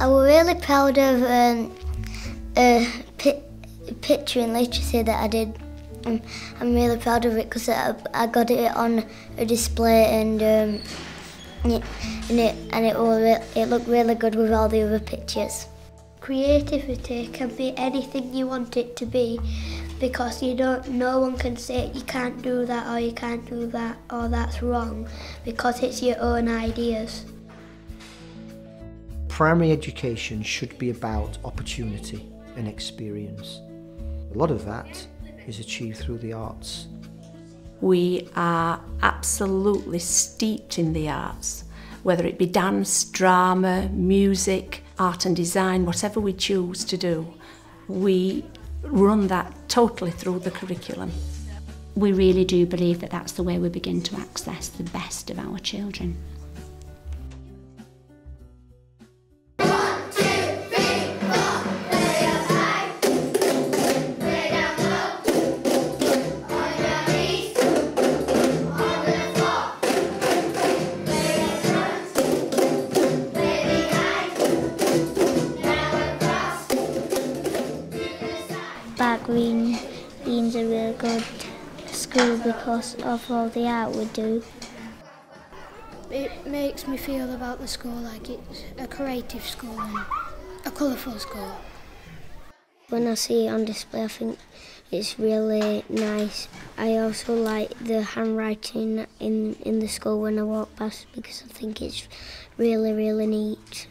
I was really proud of um, a pi- picture in literacy that I did. Um, I'm really proud of it because I, I got it on a display and um, it, and it and it, re- it looked really good with all the other pictures. Creativity can be anything you want it to be because you don't no one can say you can't do that or you can't do that or that's wrong because it's your own ideas. Primary education should be about opportunity and experience. A lot of that is achieved through the arts. We are absolutely steeped in the arts, whether it be dance, drama, music, art and design, whatever we choose to do. We run that totally through the curriculum. We really do believe that that's the way we begin to access the best of our children. Green Green's a really good school because of all the art we do. It makes me feel about the school like it's a creative school and a colourful school. When I see it on display, I think it's really nice. I also like the handwriting in, in the school when I walk past because I think it's really, really neat.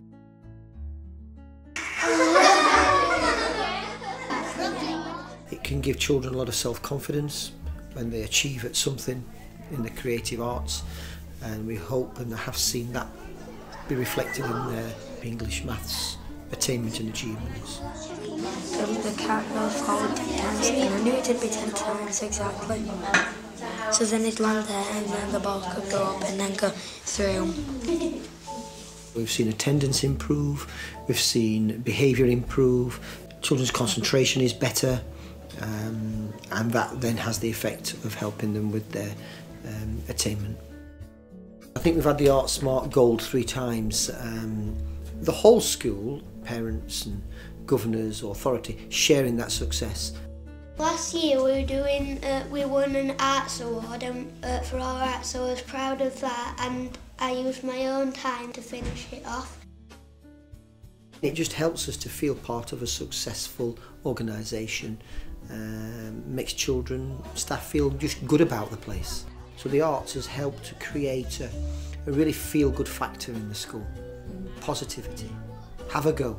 Can give children a lot of self-confidence when they achieve at something in the creative arts and we hope and have seen that be reflected in their English maths attainment and achievements. Um, the cat fall ten times and I knew it'd be ten times exactly. So then it'd land there and then the ball could go up and then go through. We've seen attendance improve, we've seen behaviour improve, children's concentration is better, um, and that then has the effect of helping them with their um, attainment. I think we've had the Artsmark Gold three times. Um, the whole school, parents and governors, authority, sharing that success. Last year we were doing, uh, we won an arts award and, uh, for our art, so I was proud of that and I used my own time to finish it off. It just helps us to feel part of a successful organisation, um, makes children, staff feel just good about the place. So the arts has helped to create a, a really feel-good factor in the school. Positivity. Have a go.